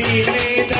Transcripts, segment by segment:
Dile da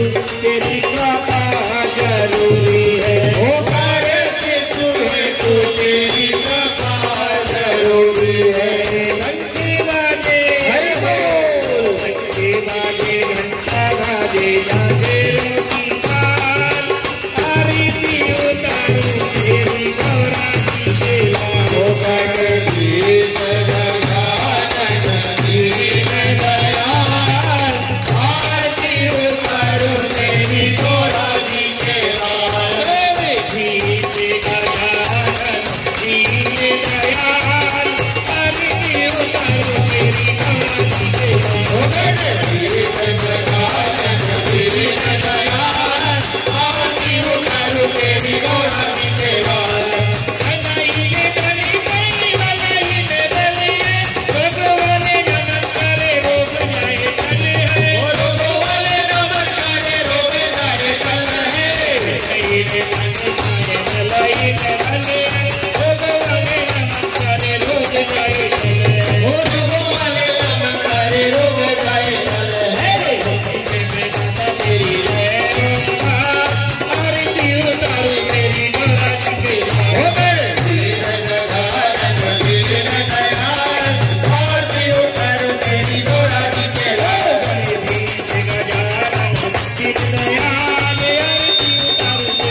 तेरी कृपा ज़रूर।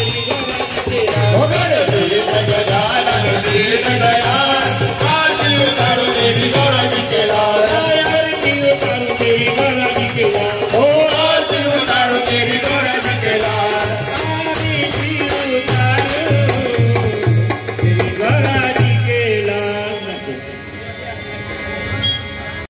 Hare